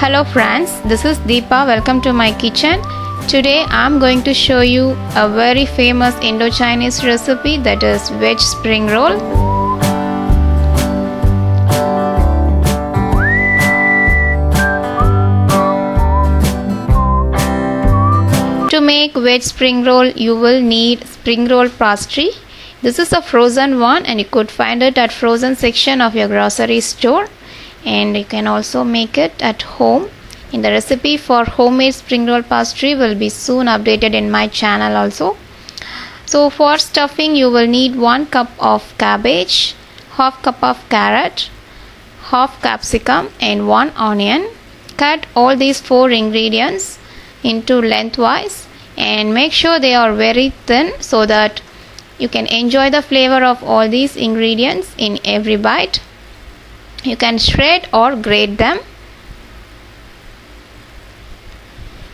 Hello friends, this is Deepa. Welcome to my kitchen. Today I'm going to show you a very famous Indo-Chinese recipe that is veg spring roll. To make veg spring roll, you will need spring roll pastry. This is a frozen one and you could find it at frozen section of your grocery store and you can also make it at home. In the recipe for homemade spring roll pastry will be soon updated in my channel also. So for stuffing you will need 1 cup of cabbage half cup of carrot half capsicum and 1 onion. Cut all these four ingredients into lengthwise and make sure they are very thin so that you can enjoy the flavor of all these ingredients in every bite you can shred or grate them.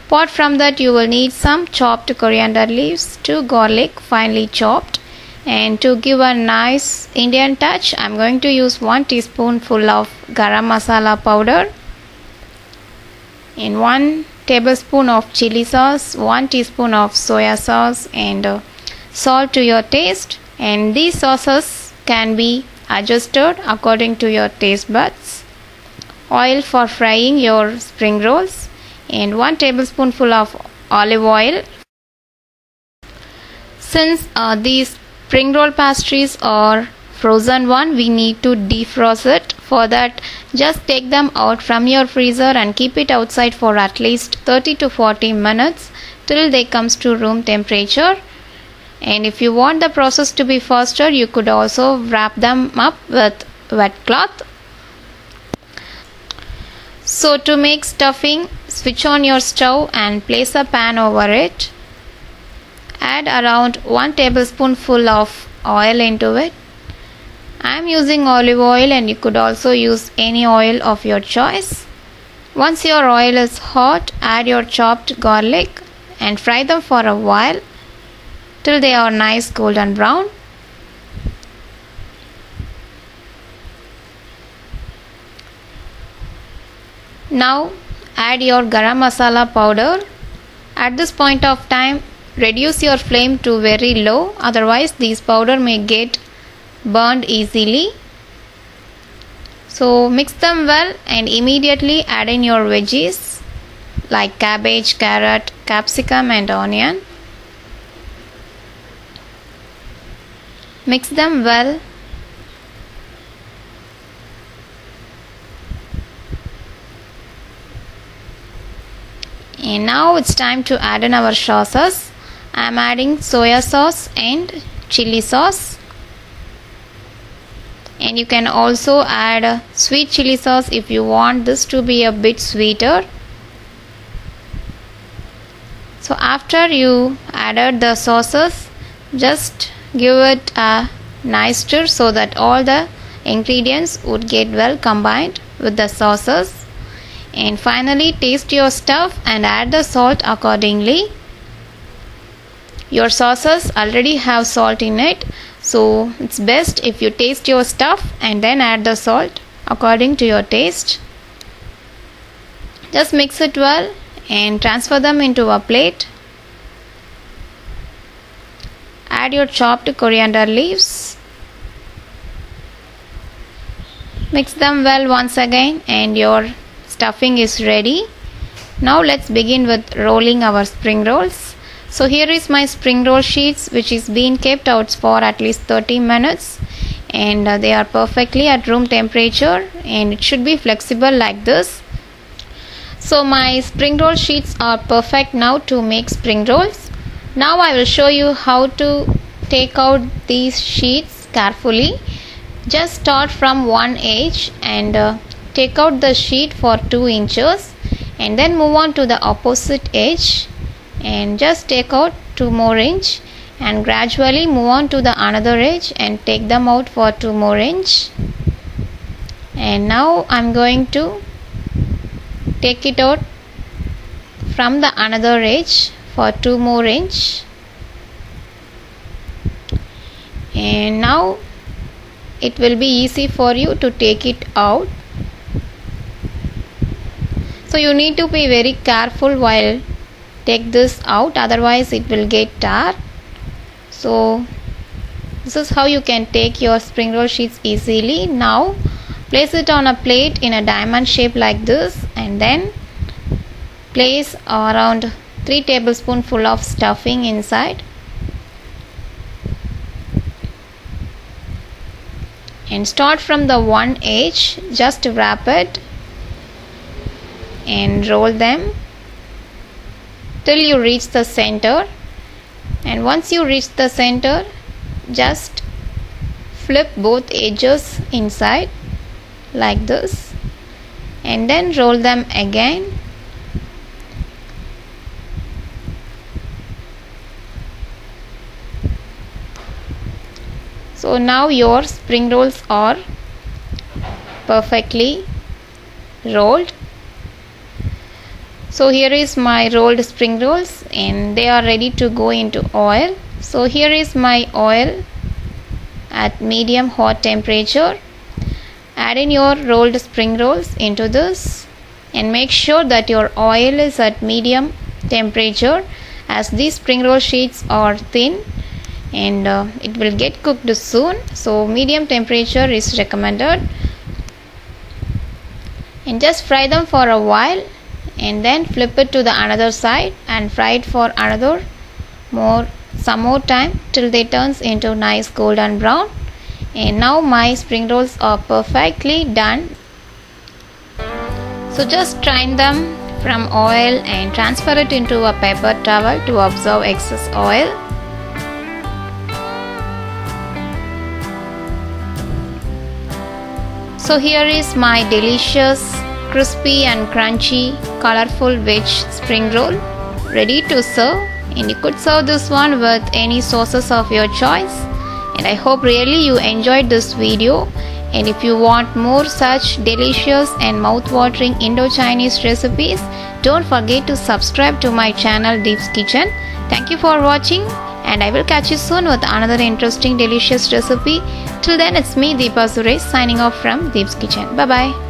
Apart from that you will need some chopped coriander leaves two garlic finely chopped. And to give a nice indian touch i'm going to use one teaspoonful of garam masala powder and one tablespoon of chili sauce one teaspoon of soya sauce and uh, salt to your taste. And these sauces can be adjusted according to your taste buds. Oil for frying your spring rolls and 1 tablespoonful of olive oil. Since uh, these spring roll pastries are frozen one we need to defrost it for that just take them out from your freezer and keep it outside for at least 30 to 40 minutes till they comes to room temperature and if you want the process to be faster you could also wrap them up with wet cloth. So to make stuffing switch on your stove and place a pan over it. Add around 1 tablespoonful of oil into it. I am using olive oil and you could also use any oil of your choice. Once your oil is hot add your chopped garlic and fry them for a while till they are nice golden brown. Now add your garam masala powder. At this point of time reduce your flame to very low otherwise this powder may get burned easily. So mix them well and immediately add in your veggies like cabbage, carrot, capsicum and onion. Mix them well. And now it's time to add in our sauces. I am adding soya sauce and chili sauce. And you can also add sweet chili sauce if you want this to be a bit sweeter. So after you added the sauces, just give it a nice stir so that all the ingredients would get well combined with the sauces. And finally taste your stuff and add the salt accordingly. Your sauces already have salt in it so it's best if you taste your stuff and then add the salt according to your taste. Just mix it well and transfer them into a plate add your chopped coriander leaves. Mix them well once again and your stuffing is ready. Now let's begin with rolling our spring rolls. So here is my spring roll sheets which is being kept out for at least 30 minutes. And uh, they are perfectly at room temperature and it should be flexible like this. So my spring roll sheets are perfect now to make spring rolls. Now I will show you how to take out these sheets carefully. Just start from one edge and uh, take out the sheet for 2 inches and then move on to the opposite edge. And just take out 2 more inch and gradually move on to the another edge and take them out for 2 more inch. And now I'm going to take it out from the another edge for 2 more inch and now it will be easy for you to take it out. So you need to be very careful while take this out otherwise it will get tar so this is how you can take your spring roll sheets easily. Now place it on a plate in a diamond shape like this and then place around 3 tablespoonful of stuffing inside and start from the one edge. Just wrap it. And roll them till you reach the center. And once you reach the center just flip both edges inside like this. And then roll them again so now your spring rolls are perfectly rolled. So here is my rolled spring rolls and they are ready to go into oil. So here is my oil at medium hot temperature. Add in your rolled spring rolls into this and make sure that your oil is at medium temperature as these spring roll sheets are thin and uh, it will get cooked soon. So medium temperature is recommended. And just fry them for a while and then flip it to the another side and fry it for another more some more time till they turns into nice golden brown. And now my spring rolls are perfectly done. So just strain them from oil and transfer it into a paper towel to absorb excess oil So here is my delicious crispy and crunchy colorful veg spring roll ready to serve and you could serve this one with any sauces of your choice and I hope really you enjoyed this video and if you want more such delicious and mouth-watering Indo-Chinese recipes don't forget to subscribe to my channel Deep's Kitchen. Thank you for watching and I will catch you soon with another interesting delicious recipe. Till then it's me Deepa Suresh signing off from Deep's Kitchen. Bye bye.